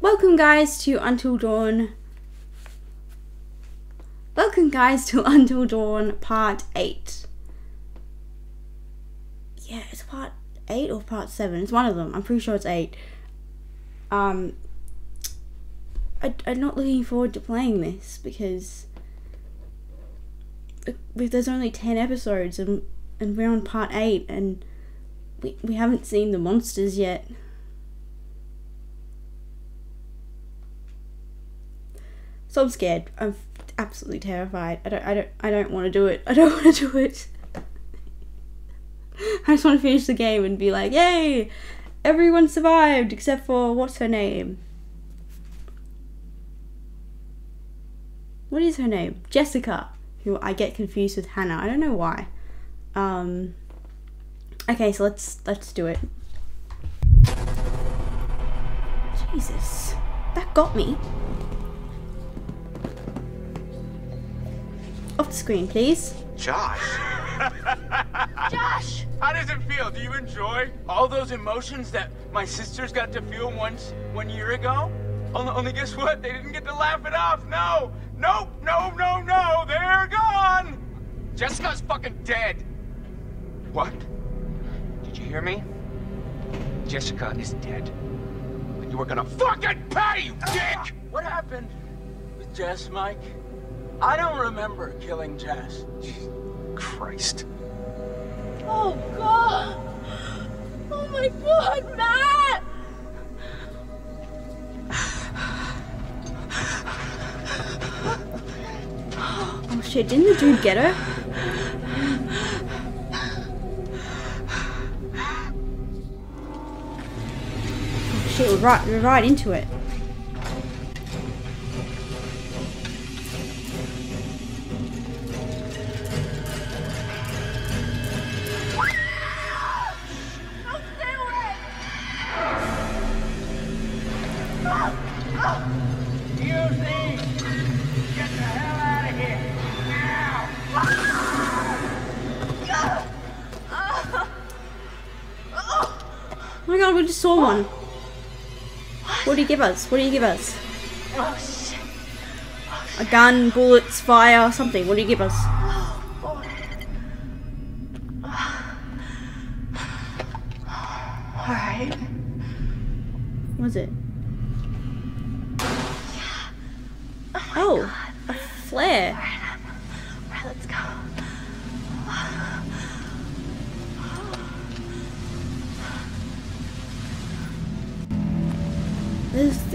Welcome, guys, to Until Dawn. Welcome, guys, to Until Dawn Part 8. Yeah, it's Part 8 or Part 7. It's one of them. I'm pretty sure it's 8. Um, I, I'm not looking forward to playing this because there's only 10 episodes and, and we're on Part 8 and we, we haven't seen the monsters yet. So I'm scared. I'm absolutely terrified. I don't I don't I don't want to do it. I don't want to do it. I just want to finish the game and be like, "Yay! Everyone survived except for what's her name?" What is her name? Jessica, who I get confused with Hannah. I don't know why. Um Okay, so let's let's do it. Jesus. That got me. Off the screen, please. Josh. Josh! How does it feel? Do you enjoy all those emotions that my sisters got to feel once one year ago? Only, only guess what? They didn't get to laugh it off. No, nope, no, no, no. They're gone. Jessica's fucking dead. What? Did you hear me? Jessica is dead. And you were gonna fucking pay, you dick! What happened with Jess, Mike? I don't remember killing Jess. Christ. Oh god! Oh my god, Matt! Oh shit, didn't the dude get her? Oh shit, right, we're right into it. Give us? What do you give us? Oh shit. A gun, bullets, fire, something. What do you give us? Oh. Alright. What is it? Oh, oh a flare.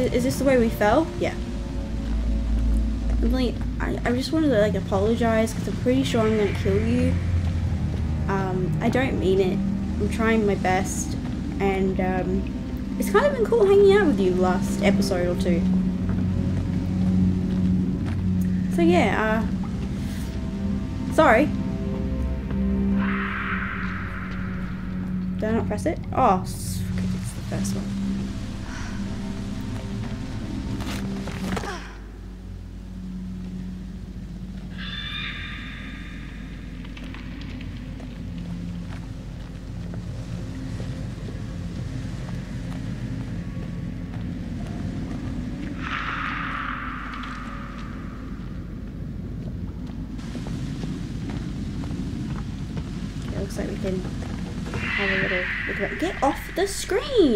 Is, is this the way we fell? Yeah. Emily, I, I just wanted to like apologize because I'm pretty sure I'm gonna kill you. Um, I don't mean it. I'm trying my best, and um, it's kind of been cool hanging out with you last episode or two. So yeah, uh, sorry. Did I not press it? Oh, s- it's the first one.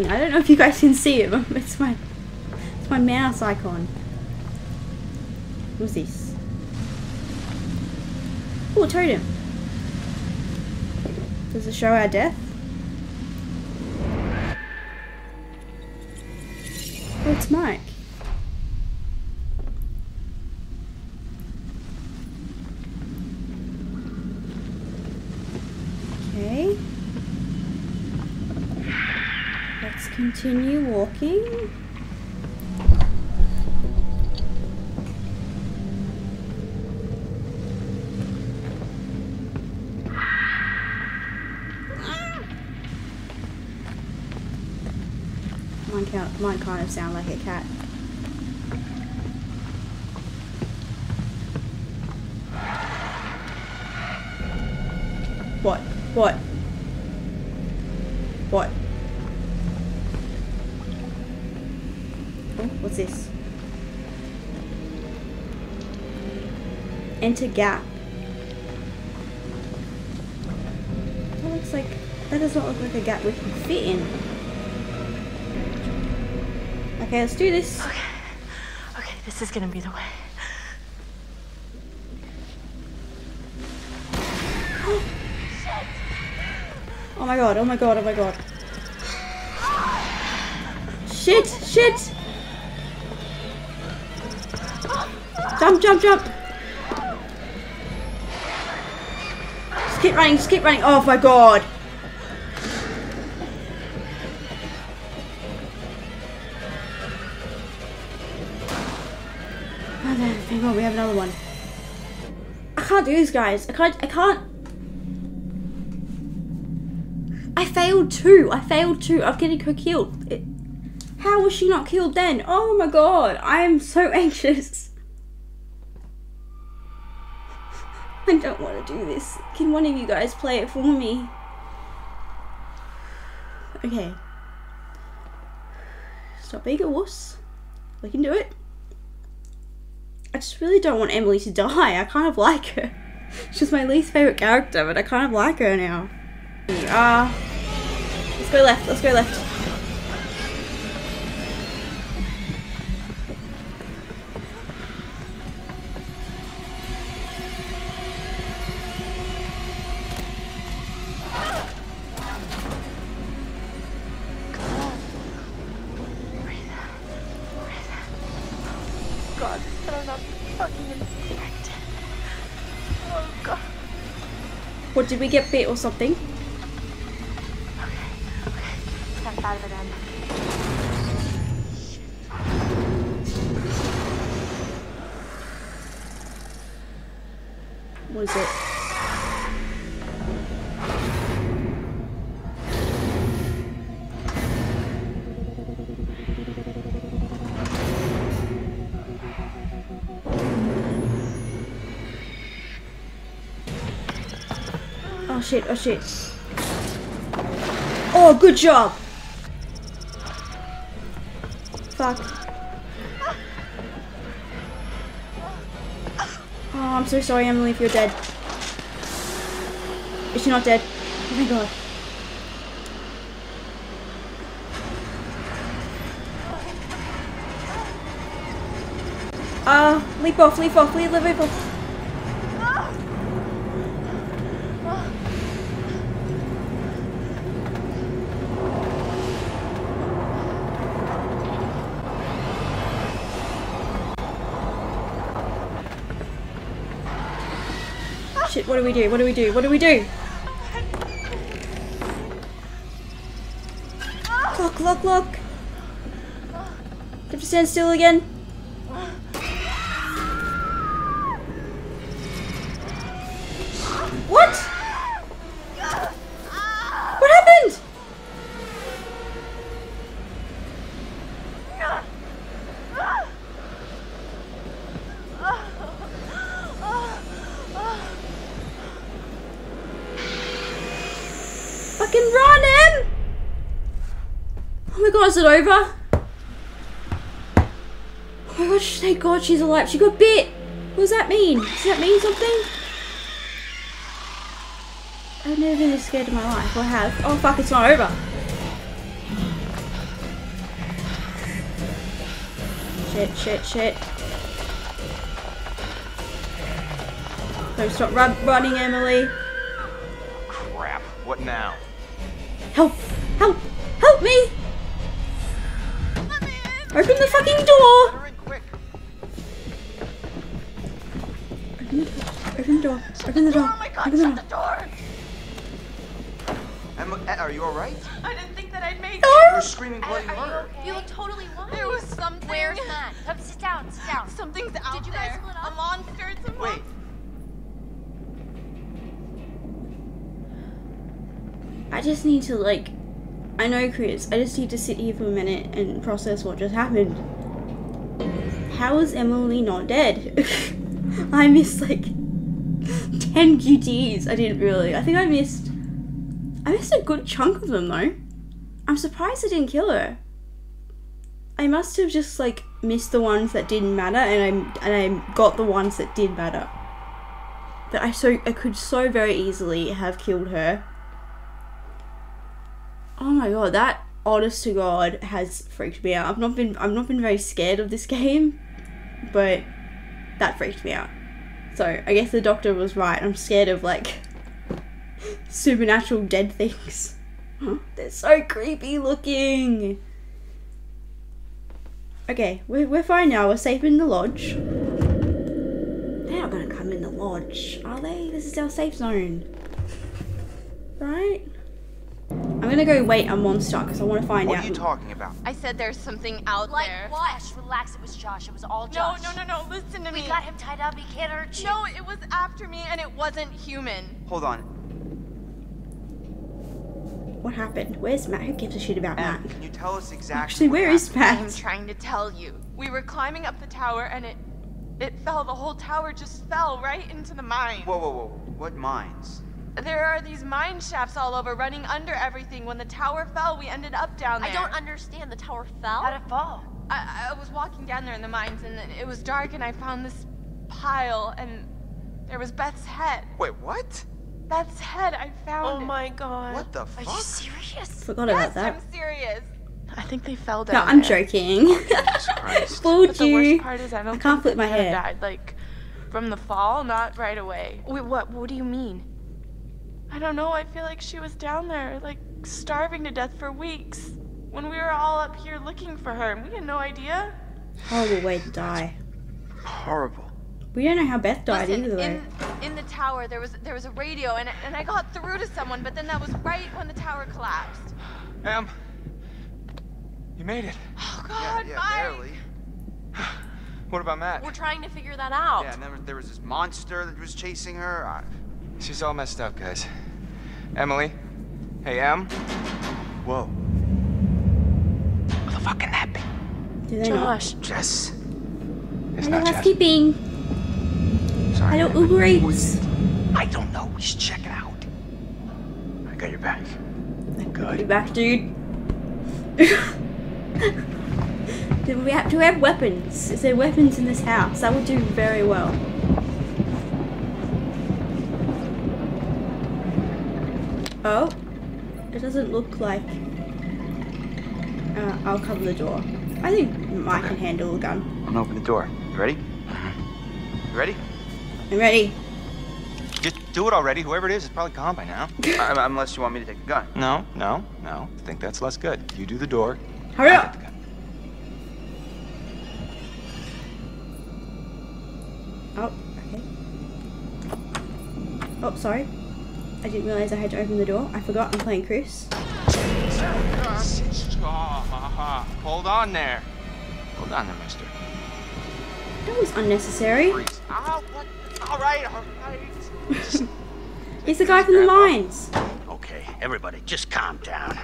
Screen! I don't know if you guys can see it, but it's my it's my mouse icon. What's this? Oh, totem. Does it show our death? Oh, it's Mike. Okay. Let's continue walking. Mine kind of sound like a cat. Enter gap. That looks like that does not look like a gap we can fit in. Okay, let's do this. Okay. Okay, this is gonna be the way. Oh my god, oh my god, oh my god. Shit, shit! Jump, jump, jump! Keep running, just keep running. Oh my god! Oh, there, god we have another one. I can't do this, guys. I can't, I can't. I failed too. I failed too. I'm getting her killed. It, how was she not killed then? Oh my god. I am so anxious. I don't want to do this. Can one of you guys play it for me? Okay. Stop being a wuss. We can do it. I just really don't want Emily to die. I kind of like her. She's my least favorite character, but I kind of like her now. Ah, let's go left. Let's go left. God, better not be fucking infected. Oh God. What did we get bit or something? Okay, okay. Out of it. What is it? Shit, oh shit. Oh, good job! Fuck. Oh, I'm so sorry, Emily, if you're dead. Is she not dead? Oh my god. Uh, leap off, leap off, leap, leap, leap off. Shit, what do we do? What do we do? What do we do? Look, look, look! Have to stand still again? Is it over? Oh my gosh, thank god she's alive. She got bit! What does that mean? Does that mean something? I've never been this scared in my life. Or have. Oh fuck, it's not over. Shit, shit, shit. Don't stop run running, Emily. Crap. What now? Help fucking door! Let her in quick. Open the door. Open the door. Oh my God, Open the shut door. the door! Emma, eh, are you all right? I didn't think that I'd make You No! were screaming bloody Are you murder. okay? You look totally fine. There was something. Where's Matt? Come sit down, sit down. Something's out Did you guys there. split A up? monster. It's a Wait. I just need to like I know Chris, I just need to sit here for a minute and process what just happened. How is Emily not dead? I missed like 10 QTs. I didn't really. I think I missed I missed a good chunk of them though. I'm surprised I didn't kill her. I must have just like missed the ones that didn't matter, and I and I got the ones that did matter. But I so I could so very easily have killed her. Oh my god, that honest to god has freaked me out. I've not been I've not been very scared of this game, but that freaked me out. So I guess the doctor was right. I'm scared of like supernatural dead things. They're so creepy looking. Okay, we're, we're fine now. We're safe in the lodge. They're not gonna come in the lodge, are they? This is our safe zone. Right? I'm gonna go wait a monster because I want to find What out. What are you talking about? I said there's something out Like there. Like what? Relax, it was Josh. It was all Josh. no, no, no. No. Listen to We me. We got him tied up. He can't hurt you. No, it was after me and it wasn't human. Hold on. What happened? Where's Matt? Who gives a shit about Matt? Can you tell us exactly Actually, what where is Matt? I'm trying to tell you. We were climbing up the tower and it it fell. The whole tower just fell right into the mine. Whoa, whoa, whoa. What mines? There are these mine shafts all over running under everything. When the tower fell, we ended up down there. I don't understand. The tower fell. How'd it fall? I, I was walking down there in the mines and it was dark and I found this pile and there was Beth's head. Wait, what? Beth's head. I found Oh my god. What the fuck? Are you fuck? serious? Forgot Yes, about that. I'm serious. I think they fell down. No. I'm there. joking. Christ. Fooled But the worst part is I don't I can't think flip my they hair. died like from the fall, not right away. Wait, what? What do you mean? I don't know. I feel like she was down there, like starving to death for weeks. When we were all up here looking for her, and we had no idea. Horrible way to die. Horrible. We don't know how Beth died Listen, either. though. in in the tower there was there was a radio, and and I got through to someone, but then that was right when the tower collapsed. Em, you made it. Oh Yeah, God, yeah, Mike. barely. What about Matt? We're trying to figure that out. Yeah, and then there was this monster that was chasing her. I... She's all messed up, guys. Emily? Hey, Em? Whoa. What the fuck can that be? Do they not? Josh. Jess. It's Hello, not Jess. housekeeping. Sorry. Hello, Uber Eats. I don't know. Just check it out. I got your back. Be Good. back, dude. do we have to have weapons? Is there weapons in this house? That would do very well. Oh, it doesn't look like. Uh, I'll cover the door. I think Mike can handle the gun. I'm gonna open the door. You ready? You ready? I'm ready. Just do it already. Whoever it is is probably gone by now. Uh, unless you want me to take the gun. No, no, no. I think that's less good. You do the door. Hurry I up! get the gun. Oh, okay. Oh, sorry. I didn't realize I had to open the door. I forgot I'm playing Chris. Hold on there. Hold on there, mister. That was unnecessary. All right, all right. He's the guy from the mines. Okay, everybody, just calm down.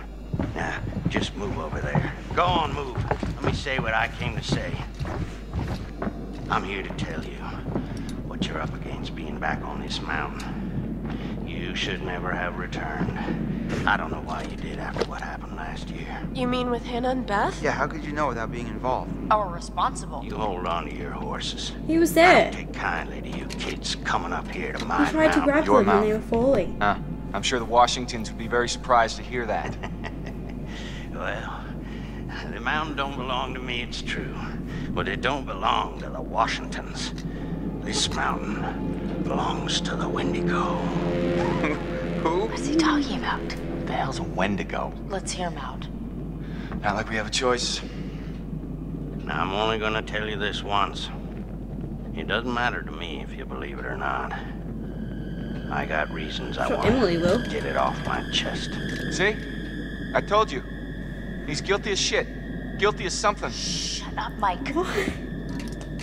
Now, just move over there. Go on, move. Let me say what I came to say. I'm here to tell you what you're up against being back on this mountain. You should never have returned. I don't know why you did after what happened last year. You mean with Hannah and Beth? Yeah, how could you know without being involved? Our responsible. You hold on to your horses. He was I there. don't take kindly to you kids coming up here to He my tried to mountain. grab your them when they were mouth. falling. Huh? I'm sure the Washingtons would be very surprised to hear that. Well, the mountain don't belong to me, it's true. But it don't belong to the Washingtons. This mountain belongs to the Wendigo. Who? What's he talking about? the hell's a Wendigo? Let's hear him out. Not like we have a choice. Now, I'm only gonna tell you this once. It doesn't matter to me if you believe it or not. I got reasons I Sure, want Emily will. to get it off my chest. See? I told you. He's guilty as shit. Guilty as something. Shut up, Mike.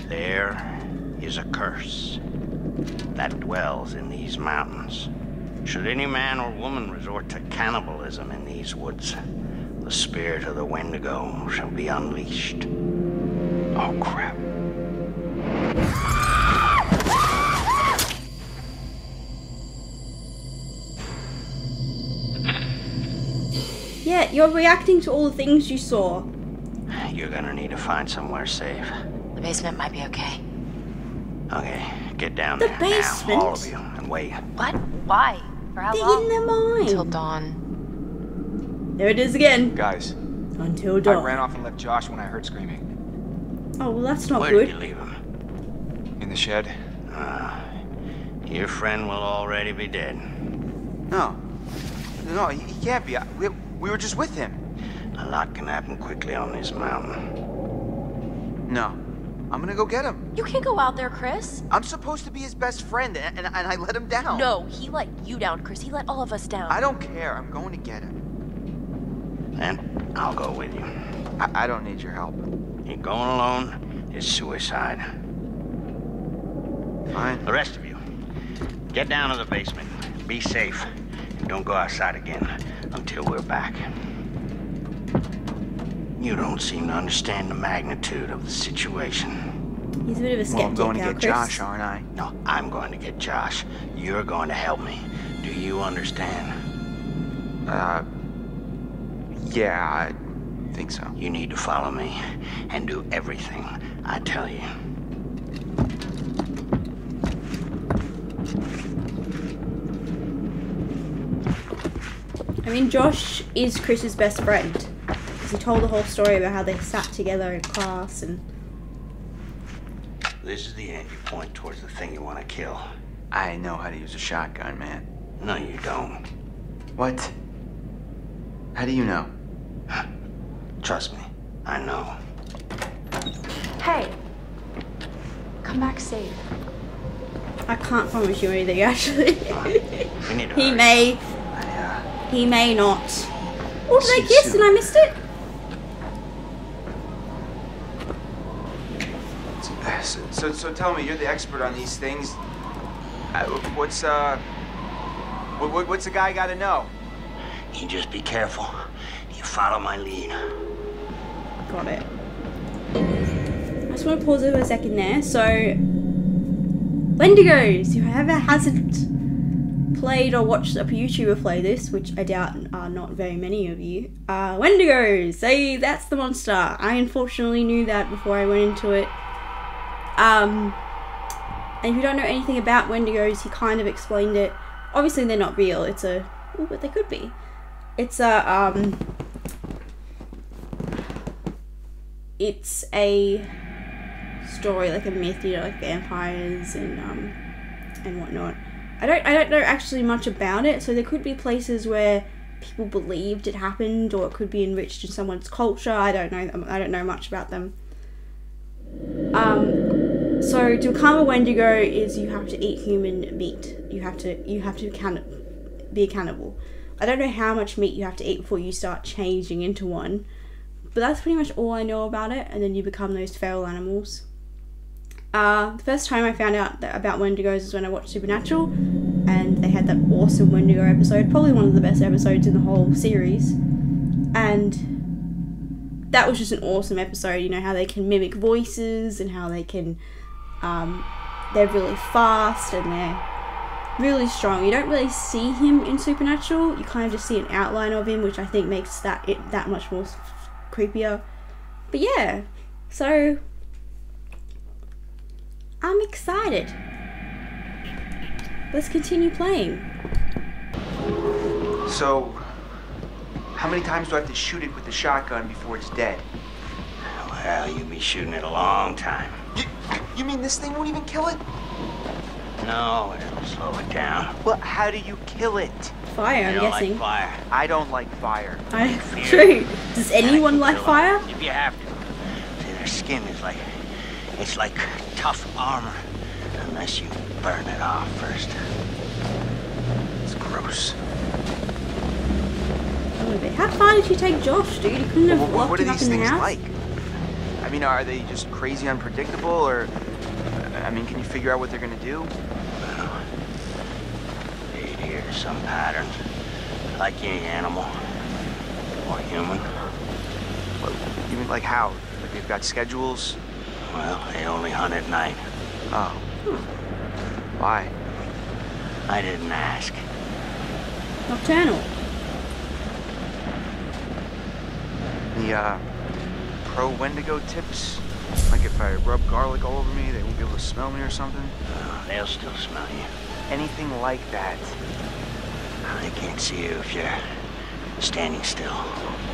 There is a curse that dwells in these mountains. Should any man or woman resort to cannibalism in these woods, the spirit of the Wendigo shall be unleashed. Oh, crap. Yeah, you're reacting to all the things you saw. You You're gonna need to find somewhere safe. The basement might be okay. Okay, get down The there now, all of you, and wait. What? Why? For how They're long? in their mind. Till dawn. There it is again. Guys, Until dawn. I ran off and left Josh when I heard screaming. Oh well, that's not Where good. did you leave him? In the shed. Uh, your friend will already be dead. No. No, he, he can't be. I- We, we were just with him. A lot can happen quickly on this mountain. No. I'm gonna go get him. You can't go out there, Chris. I'm supposed to be his best friend, and, and, and I let him down. No, he let you down, Chris. He let all of us down. I don't care. I'm going to get him. And I'll go with you. I, I don't need your help. You're going alone is suicide. Fine. The rest of you, get down to the basement. Be safe. And don't go outside again until we're back. You don't seem to understand the magnitude of the situation. He's a bit of a skeptic Well, I'm going to now, get Chris. Josh, aren't I? No, I'm going to get Josh. You're going to help me. Do you understand? Uh. Yeah, I think so. You need to follow me and do everything I tell you. I mean, Josh is Chris's best friend. Because he told the whole story about how they sat together in class and. This is the end you point towards the thing you want to kill. I know how to use a shotgun, man. No, you don't. What? How do you know? Trust me, I know. Hey, come back safe. I can't promise you anything, actually. We need to he hurry. may, I, uh, he may not. Oh, did I you kiss and I missed it? So, so, so tell me, you're the expert on these things. Uh, what's, uh. What, what, what's a guy gotta know? You just be careful. You follow my lead. Got it. I just want to pause it for a second there. So, Wendigos, whoever hasn't played or watched a YouTuber play this, which I doubt are not very many of you, uh, Wendigos, say that's the monster. I unfortunately knew that before I went into it. Um, and if you don't know anything about Wendigos, he kind of explained it. Obviously, they're not real. It's a, ooh, but they could be. It's a um, it's a story like a myth, you know, like vampires and um and whatnot. I don't I don't know actually much about it, so there could be places where people believed it happened, or it could be enriched in someone's culture. I don't know. I don't know much about them. Um, so to become a Wendigo is you have to eat human meat. You have to you have to can be a cannibal. I don't know how much meat you have to eat before you start changing into one, but that's pretty much all I know about it. And then you become those feral animals. Uh, the first time I found out that, about Wendigos is when I watched Supernatural, and they had that awesome Wendigo episode, probably one of the best episodes in the whole series. And that was just an awesome episode. You know how they can mimic voices and how they can, um, they're really fast and they're really strong. You don't really see him in Supernatural. You kind of just see an outline of him, which I think makes that it that much more creepier. But yeah, so I'm excited. Let's continue playing. So. How many times do I have to shoot it with the shotgun before it's dead? Well, you'll be shooting it a long time. You, you mean this thing won't even kill it? No, it'll slow it down. Well, how do you kill it? Fire, I'm don't guessing. like fire. I don't like fire. I, Fear. true. Does anyone like fire? If you have to. See, their skin is like, it's like tough armor. Unless you burn it off first. It's gross. Oh, A. How far did you take Josh, dude? You couldn't have What, locked what are him up these in the things house? like? I mean, are they just crazy unpredictable, or I mean, can you figure out what they're gonna do? Well, They adhere to some patterns. Like any animal. Or human. What, you mean like how? Like they've got schedules? Well, they only hunt at night. Oh. Why? I didn't ask. Nocturnal. The uh, pro Wendigo tips? Like if I rub garlic all over me, they won't be able to smell me or something? Oh, they'll still smell you. Anything like that? They can't see you if you're standing still.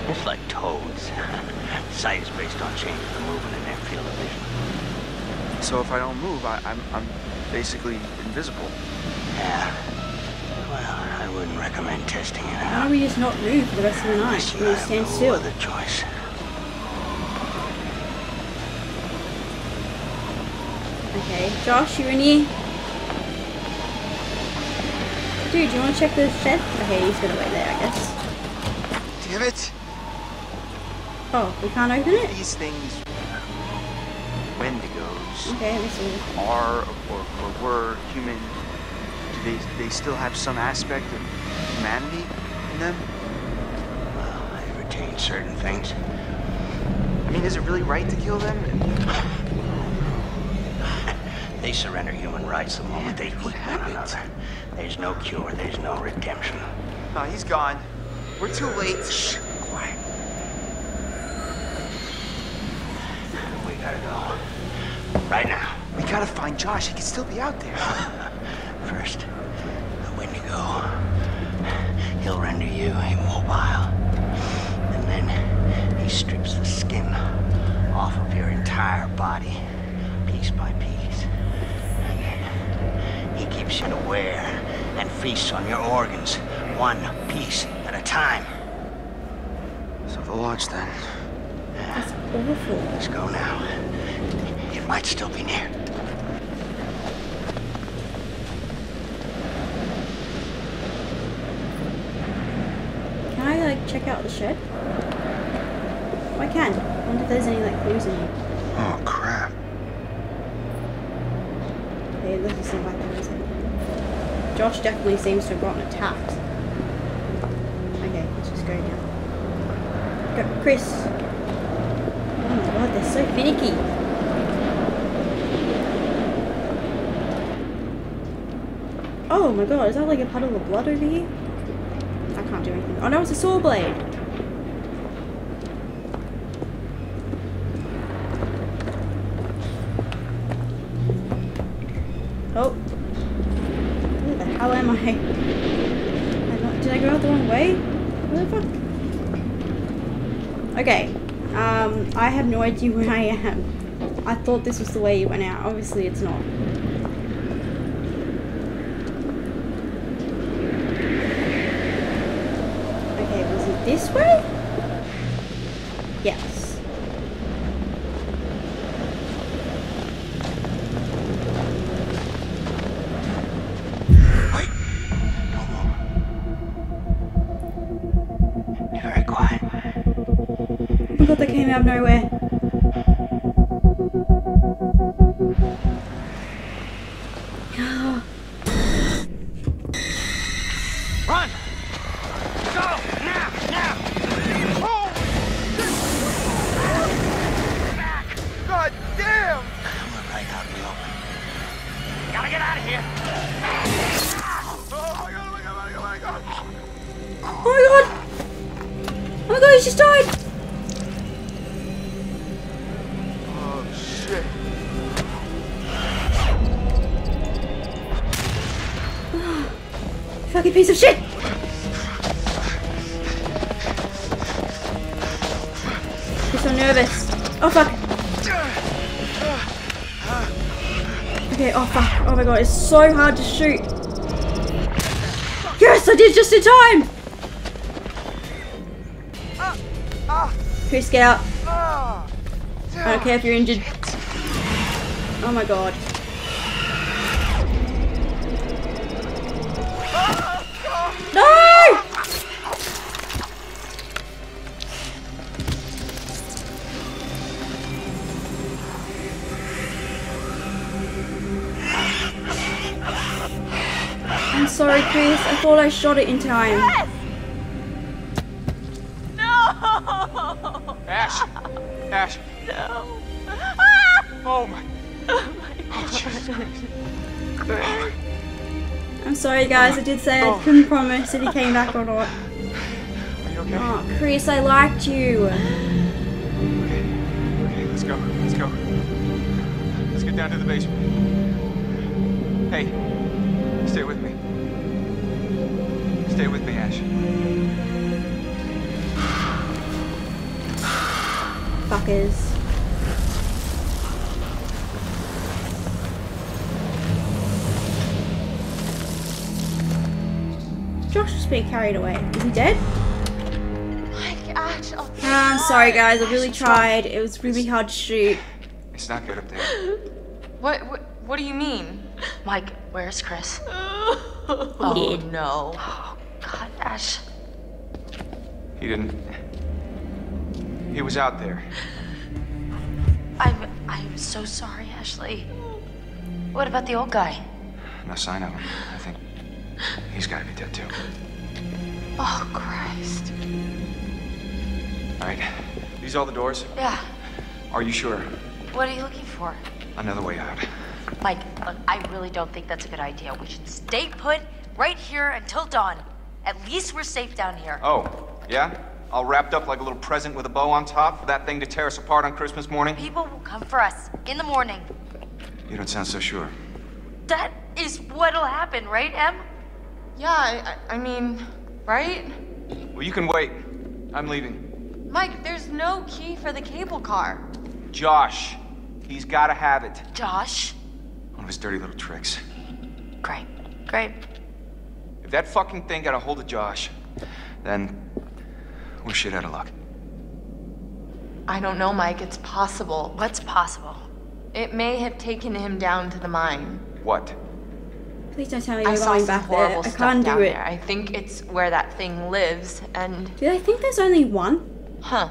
It's like toads. Sight is based on change of movement in their field of vision. So if I don't move, I, I'm, I'm basically invisible. Yeah. Well, I wouldn't recommend testing it Why out. don't we just not move for the rest of the night? Unless you We just have stand no still. other choice. Okay, Josh, you in here? Dude, do you want to check the shed? Okay, he's gonna wait there, I guess. Damn it! Oh, we can't open it? These things, Wendigos, Okay, let me see. are or, or were human. Do they, they still have some aspect of humanity in them? Well, they retain certain things. I mean, is it really right to kill them? They surrender human rights the moment they eat one another. There's no cure, there's no redemption. Oh, he's gone. We're too late. Shh, quiet. We gotta go. Right now. We gotta find Josh. He could still be out there. First, the Wendigo. He'll render you immobile. And then he strips the skin off of your entire body, piece by piece. He keeps you aware and feasts on your organs, one piece at a time. So the lodge then. That's awful. Let's go now. It might still be near. Can I like check out the shed? Oh, I can. I wonder if there's any like clues in here. Oh crap. There is. Josh definitely seems to have gotten attacked. Okay, let's just go now. Go, Chris. Oh my god, they're so finicky. Oh my god, is that like a puddle of blood over here? I can't do anything. Oh no, it's a saw blade. Have no idea where I am. I thought this was the way you went out. Obviously it's not. Okay, was it this way? Yes. Wait. Don't move. Be very quiet. My god, that came out of nowhere. God, it's so hard to shoot. Yes, I did just in time! Chris, get out. I don't care if you're injured. Oh my god. Sorry, Chris. I thought I shot it in time. No! Ash! Ash! No. Oh my. Oh, my God. Oh, Jesus Christ. I'm sorry, guys. I did say I oh. couldn't promise if he came back or not. Are you okay? Oh, Chris, I liked you. Okay. Okay, let's go. Let's go. Let's get down to the basement. Hey, Fuckers. Josh was being carried away. Is he dead? Mike, Ash, oh, thank Ah, I'm sorry guys, I really tried. It was really hard to shoot. It's not good up there. What, what, what do you mean? Mike, where's Chris? Oh, no. God, Ash. He didn't. He was out there. I'm, I'm so sorry, Ashley. What about the old guy? No sign of him. I think he's got to be dead too. Oh, Christ. All right. These all the doors? Yeah. Are you sure? What are you looking for? Another way out. Mike, look, I really don't think that's a good idea. We should stay put right here until dawn. At least we're safe down here. Oh, yeah? All wrapped up like a little present with a bow on top for that thing to tear us apart on Christmas morning? People will come for us in the morning. You don't sound so sure. That is what'll happen, right, Em? Yeah, I, I I mean, right? Well, you can wait. I'm leaving. Mike, there's no key for the cable car. Josh, he's got to have it. Josh? One of his dirty little tricks. Great. Great. If that fucking thing got a hold of Josh, then we're shit out of luck. I don't know, Mike. It's possible. What's possible? It may have taken him down to the mine. What? Please don't tell me I you're saw going some back there. horrible I can't do it. there. I think it's where that thing lives, and Do they think there's only one? huh?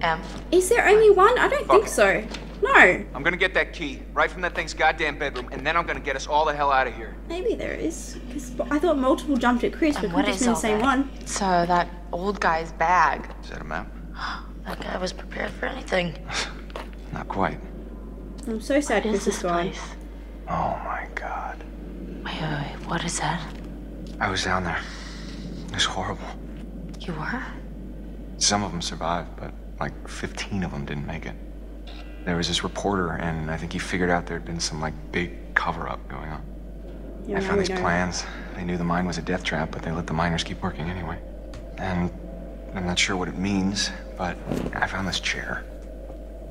Em? Is there only one? I don't think so. No. I'm gonna get that key right from that thing's goddamn bedroom, and then I'm gonna get us all the hell out of here. Maybe there is. Because I thought multiple jumped at Chris, but And it just is been the same that? one. So that old guy's bag. Is that a map? That guy was prepared for anything. Not quite. I'm so sad What Chris is is this gone. place? Oh my god. Wait, wait, wait. What is that? I was down there. It was horrible. You were? Some of them survived, but like 15 of them didn't make it. There was this reporter, and I think he figured out there'd been some like big cover up going on. Yeah, I found these plans. They knew the mine was a death trap, but they let the miners keep working anyway. And I'm not sure what it means, but I found this chair.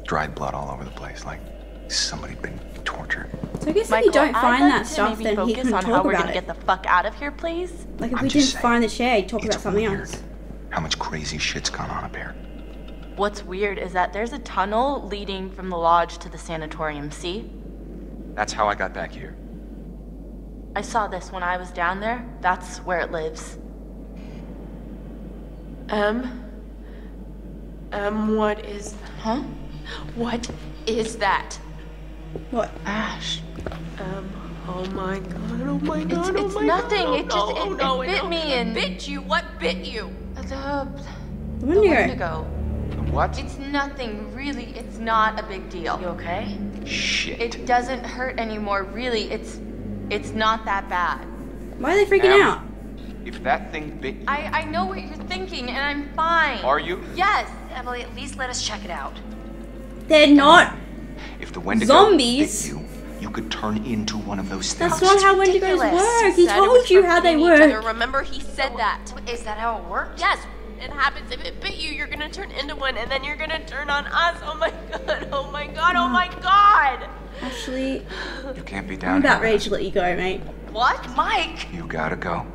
Dried blood all over the place, like somebody'd been tortured. So I guess Michael, if you don't find like that stuff, then he focus can on talk how we're about gonna it. get the fuck out of here, please. Like if I'm we just didn't saying, find the chair, he'd talk about something else. How much crazy shit's gone on up here. What's weird is that there's a tunnel leading from the lodge to the sanatorium. See? That's how I got back here. I saw this when I was down there. That's where it lives. Um. Um, what is. Huh? What is that? What? Ash. Um, oh my god, oh my It's, god, oh it's my nothing. god. it just oh, it, oh, no, it bit no. me and. Bit you? What bit you? The, The the Wendigo. Wendigo. What? It's nothing, really. It's not a big deal. You okay? Shit. It doesn't hurt anymore, really. It's it's not that bad. Why are they freaking Em? out? If that thing bit you, I I know what you're thinking, and I'm fine. are you? Yes. Emily, at least let us check it out. They're not. If the Wendigo Zombies? bit you, you could turn into one of those things. That's not how Wendigos ridiculous. work. He Said told you how they eating each other. work. Remember, he said that. Is that how it worked? Yes, it happens. If it bit you, you're gonna turn into one, and then you're gonna turn on us. Oh my god, oh my god, oh my god! Ashley, You can't be down. I'm down about ready to let you go, mate. What? Mike! You gotta go.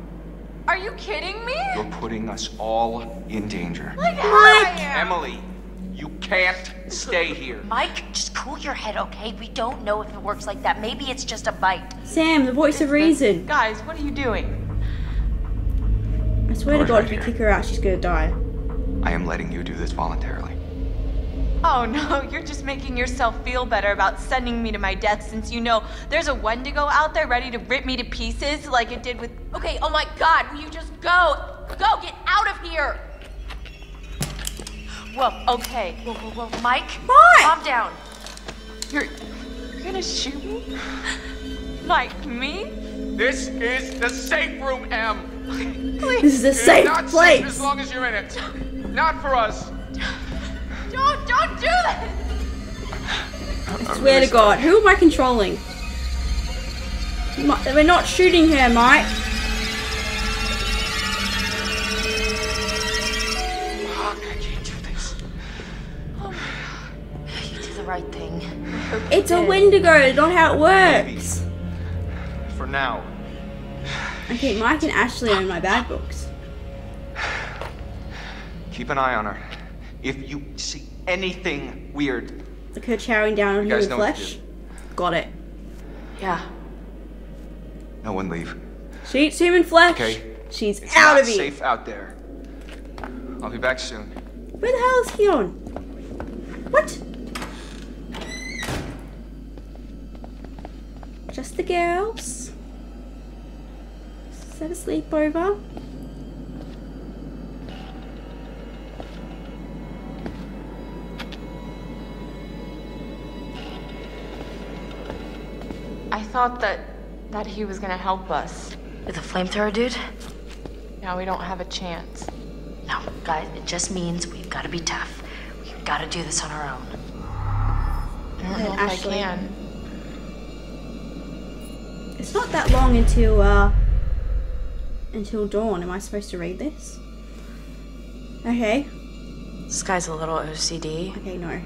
Are you kidding me? You're putting us all in danger. Like I am. Emily, you can't stay here. Mike, just cool your head, okay? We don't know if it works like that. Maybe it's just a bite. Sam, the voice of reason. Guys, what are you doing? I swear to God, if you kick her out, she's gonna die. I am letting you do this voluntarily. Oh no, you're just making yourself feel better about sending me to my death since you know there's a Wendigo out there ready to rip me to pieces like it did with. Okay, oh my god, will you just go? Go, get out of here! Whoa, okay. Whoa, whoa, whoa. Mike, Mike! calm down. You're. You're gonna shoot me? Like me? This is the safe room, Em. This is a It's safe not safe as long as you're in it. Not for us. Don't, don't do this! I Swear to God, who am I controlling? We're not shooting her, Mike. Fuck, I can't do this. Oh, you did the right thing. It's a Wendigo, not how it works. For now. Okay, Mike and Ashley own my bad books. Keep an eye on her. If you see anything weird, Like her chowing down on human know what to flesh. Got it. Yeah. No one leave. She eats human flesh. Okay. She's it's out of here. safe out there. I'll be back soon. Where the hell is he on? What? Just the girls? Is that a sleepover? I thought that that he was gonna help us. With a flamethrower dude? Now we don't have a chance. No, guys, it just means we've got to be tough. We've got to do this on our own. I don't know if Ashley. I can. It's not that long until uh until dawn. Am I supposed to read this? Okay. This guy's a little OCD. Okay, no.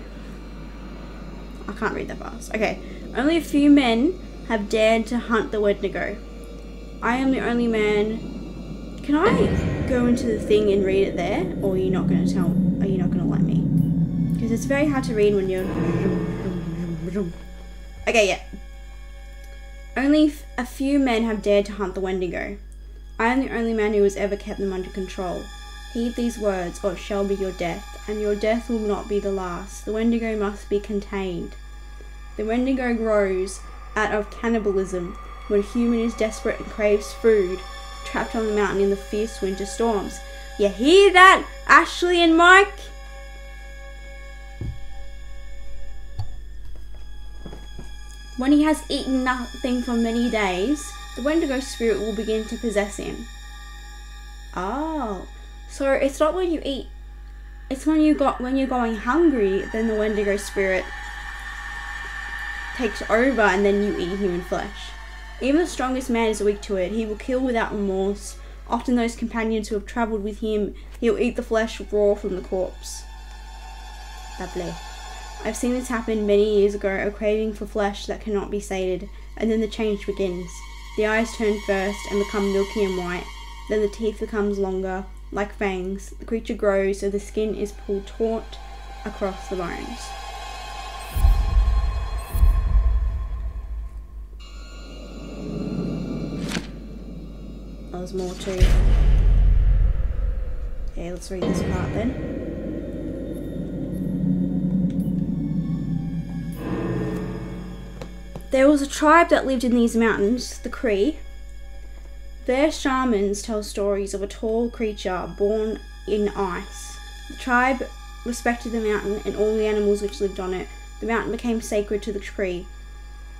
I can't read that fast. Okay. Only a few men have dared to hunt the Wendigo. I am the only man. Can I go into the thing and read it there, or are you not going to tell? Are you not going to let me? Because it's very hard to read when you're. Okay, yeah. Only f- a few men have dared to hunt the Wendigo. I am the only man who has ever kept them under control. Heed these words, or it shall be your death, and your death will not be the last. The Wendigo must be contained. The Wendigo grows out of cannibalism when a human is desperate and craves food, trapped on the mountain in the fierce winter storms. You hear that, Ashley and Mike? When he has eaten nothing for many days, the Wendigo spirit will begin to possess him. Oh, so it's not when you eat. It's when you got when you're going hungry, then the Wendigo spirit takes over, and then you eat human flesh. Even the strongest man is weak to it. He will kill without remorse. Often, those companions who have travelled with him, he'll eat the flesh raw from the corpse. Lovely. I've seen this happen many years ago, a craving for flesh that cannot be sated, and then the change begins. The eyes turn first and become milky and white, then the teeth becomes longer, like fangs. The creature grows so the skin is pulled taut across the bones. There's more too. Okay, let's read this part then. There was a tribe that lived in these mountains, the Cree. Their shamans tell stories of a tall creature born in ice. The tribe respected the mountain and all the animals which lived on it. The mountain became sacred to the Cree.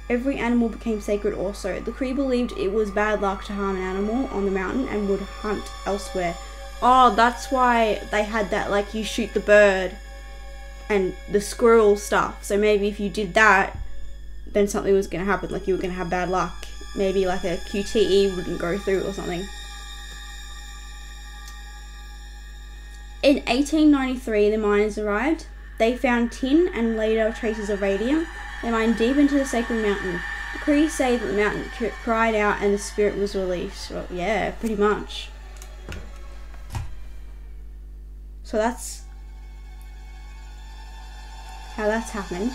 Every animal became sacred also. The Cree believed it was bad luck to harm an animal on the mountain and would hunt elsewhere. Oh, that's why they had that, like, you shoot the bird and the squirrel stuff. So maybe if you did that, then something was going to happen, like you were going to have bad luck. Maybe like a QTE wouldn't go through or something. In 1893, the miners arrived. They found tin and later traces of radium. They mined deep into the sacred mountain. The Cree say that the mountain cried out and the spirit was released. Well, yeah, pretty much. So that's how that's happened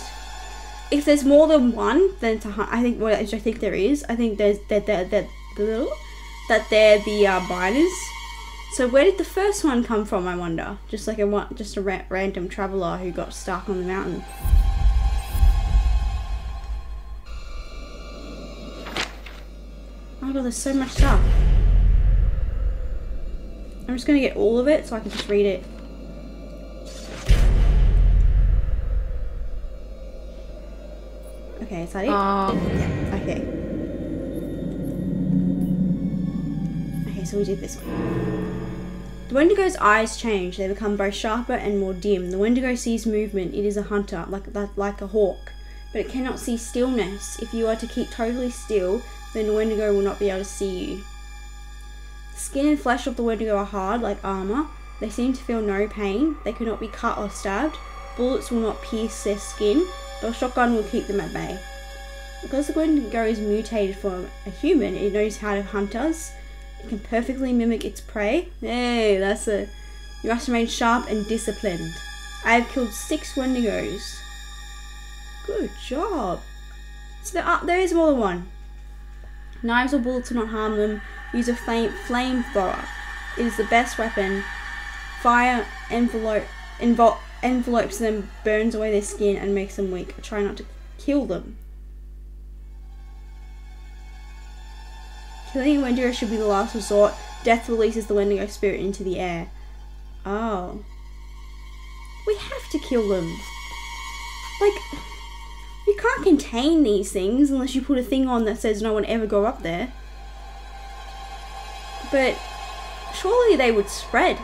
if there's more than one, then it's a I think well, I think there is. I think there's that that that that they're the uh, miners. So where did the first one come from? I wonder. Just like a just a ra- random traveler who got stuck on the mountain. Oh my god, there's so much stuff. I'm just gonna get all of it so I can just read it. Okay, is that it? Um, Yeah, okay. Okay, so we did this one. The Wendigo's eyes change. They become both sharper and more dim. The Wendigo sees movement. It is a hunter, like like, like a hawk. but it cannot see stillness. If you are to keep totally still, then the Wendigo will not be able to see you. The skin and flesh of the Wendigo are hard, like armor. They seem to feel no pain. They cannot be cut or stabbed. Bullets will not pierce their skin, but shotgun will keep them at bay. Because the Wendigo is mutated from a human, it knows how to hunt us. It can perfectly mimic its prey. Hey, that's a. You must remain sharp and disciplined. I have killed six Wendigos. Good job. So there, are, there is more than one. Knives or bullets will not harm them. Use a flame flamethrower. It is the best weapon. Fire envelope envol, envelopes them, burns away their skin, and makes them weak. Try not to kill them. Killing a Wendigo should be the last resort. Death releases the Wendigo spirit into the air. Oh. We have to kill them. Like, you can't contain these things unless you put a thing on that says no one ever go up there. But surely they would spread.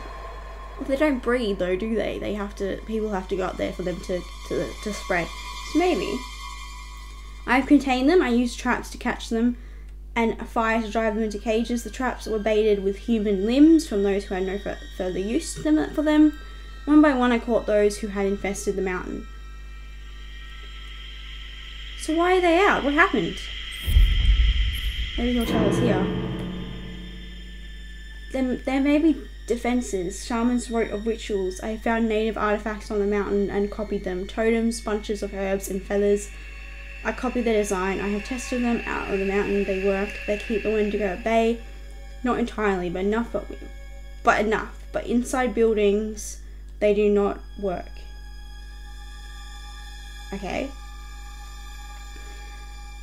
They don't breed though, do they? They have to people have to go up there for them to, to, to spread. So maybe. I've contained them, I used traps to catch them, and a fire to drive them into cages. The traps were baited with human limbs from those who had no further use them, for them. One by one, I caught those who had infested the mountain. So why are they out? What happened? Maybe you'll tell us here. There, there may be defenses. Shamans wrote of rituals. I found native artifacts on the mountain and copied them. Totems, bunches of herbs, and feathers. I copied their design. I have tested them out of the mountain. They work. They keep the Wendigo at bay. Not entirely, but enough. But, but enough. But inside buildings, they do not work. Okay.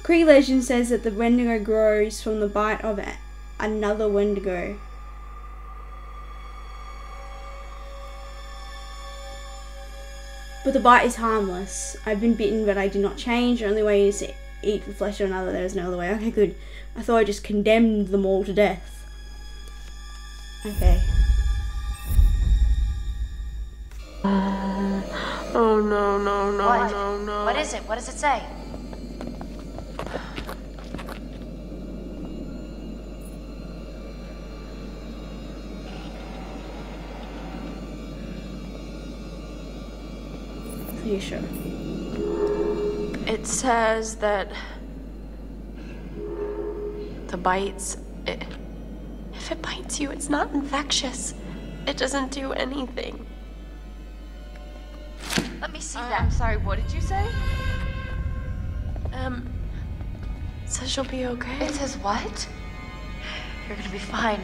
Cree legend says that the Wendigo grows from the bite of another Wendigo. But the bite is harmless. I've been bitten, but I do not change. The only way is to eat the flesh of another. There is no other way. Okay, good. I thought I just condemned them all to death. Okay. Uh, oh no, no, no, What? no, no. What is it? What does it say? Are you sure? It says that the bites. It, if it bites you, it's not infectious. It doesn't do anything. Let me see Uh, that. I'm sorry. What did you say? Um. it Says you'll be okay. It says what? You're gonna be fine.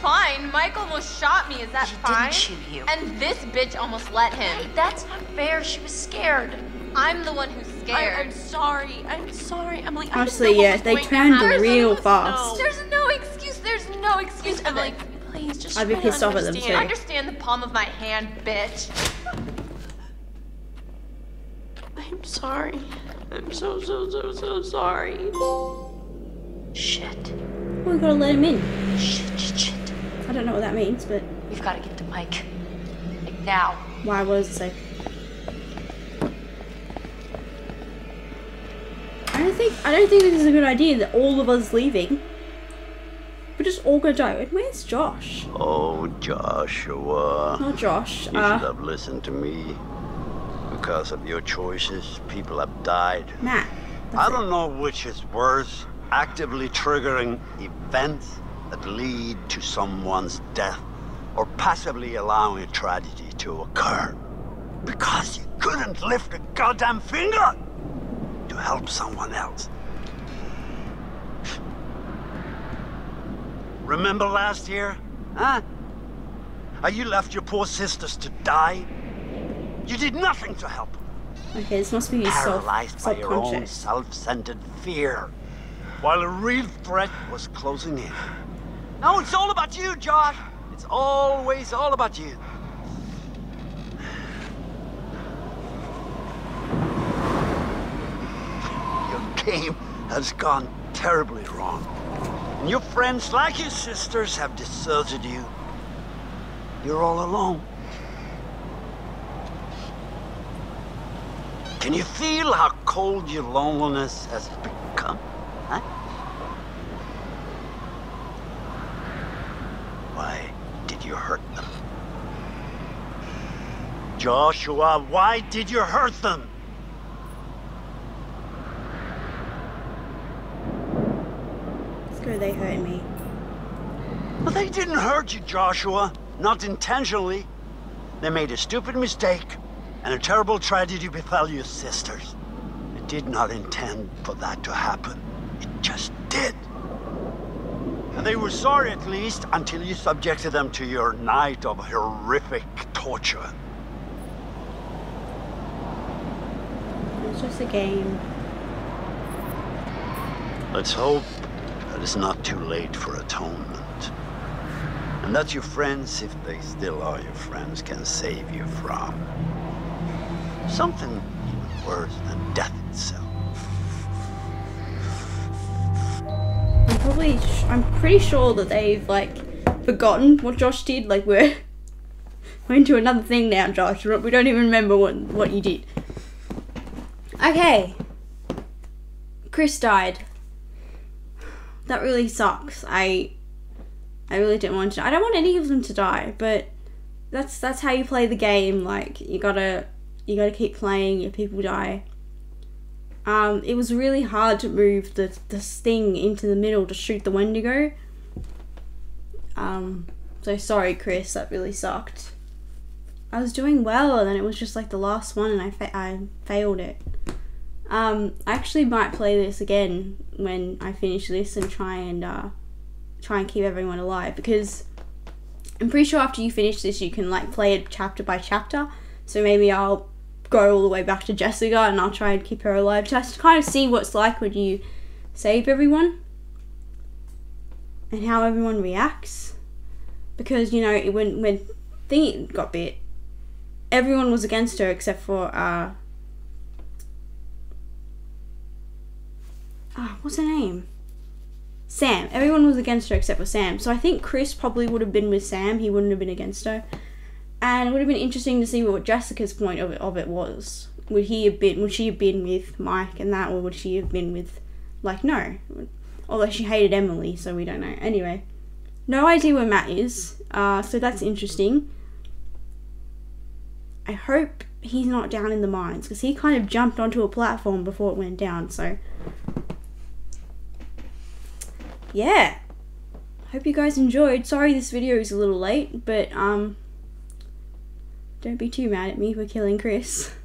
Fine. Mike almost shot me. Is that He fine? didn't shoot you. And this bitch almost let Hey, him. that's not fair. She was scared. I'm the one who's scared. I, scared. am sorry. I'm sorry, Emily. I Honestly, didn't know what yeah, they going to turned happen. real There's fast. No. There's no excuse. There's no excuse, Emily, Emily. please just. I'd be try to pissed off at them, understand. too. Understand the palm of my hand, bitch. I'm sorry. I'm so so so so sorry. Shit. We gotta let him in. Shit, shit, shit. I don't know what that means, but We've got to get to Mike. Like now. why? What does it say? I don't think I don't think this is a good idea that all of us leaving. We're just all gonna die. And where's Josh? Oh, Joshua. Not Josh. You should Uh, have listened to me. Because of your choices, people have died. Matt. I don't know which is worse actively triggering events that lead to someone's death or passively allowing a tragedy to occur. Because you couldn't lift a goddamn finger to help someone else. Remember last year? Huh? How you left your poor sisters to die? You did nothing to help them Okay, this must be self paralyzed by your own self-centered fear, while a real threat was closing in. Now it's all about you, Josh. It's always all about you. Your game has gone terribly wrong. And your friends, like your sisters, have deserted you. You're all alone. Can you feel how cold your loneliness has become? Huh? Why did you hurt them? Joshua, why did you hurt them? Let's they hurt me. Well, they didn't hurt you, Joshua. Not intentionally. They made a stupid mistake, and a terrible tragedy befell your sisters. They did not intend for that to happen. It just did. And they were sorry, at least, until you subjected them to your night of horrific torture. It's just a game. Let's hope that it's not too late for atonement. And that your friends, if they still are your friends, can save you from something even worse than death itself. I'm probably, sh- I'm pretty sure that they've like forgotten what Josh did. Like we're we're into another thing now, Josh. We don't even remember what what you did. Okay, Chris died. That really sucks. I I really didn't want to. I don't want any of them to die, but that's that's how you play the game. Like you gotta you gotta keep playing. If people die. Um, it was really hard to move the the sting into the middle to shoot the Wendigo. Um, so sorry, Chris. That really sucked. I was doing well, and then it was just like the last one, and I fa- I failed it. Um, I actually might play this again when I finish this and try and uh, try and keep everyone alive because I'm pretty sure after you finish this, you can like play it chapter by chapter. So maybe I'll go all the way back to Jessica and I'll try and keep her alive just to kind of see what's like when you save everyone and how everyone reacts. Because you know it, when when Thingy got bit, everyone was against her except for uh. Ah, what's her name? Sam. Everyone was against her except for Sam. So I think Chris probably would have been with Sam. He wouldn't have been against her. And it would have been interesting to see what Jessica's point of it, of it was. Would he have been? Would she have been with Mike and that, or would she have been with, like, no? Although she hated Emily, so we don't know. Anyway, no idea where Matt is. Uh, so that's interesting. I hope he's not down in the mines because he kind of jumped onto a platform before it went down. So yeah. Hope you guys enjoyed. Sorry this video is a little late but um don't be too mad at me for killing chris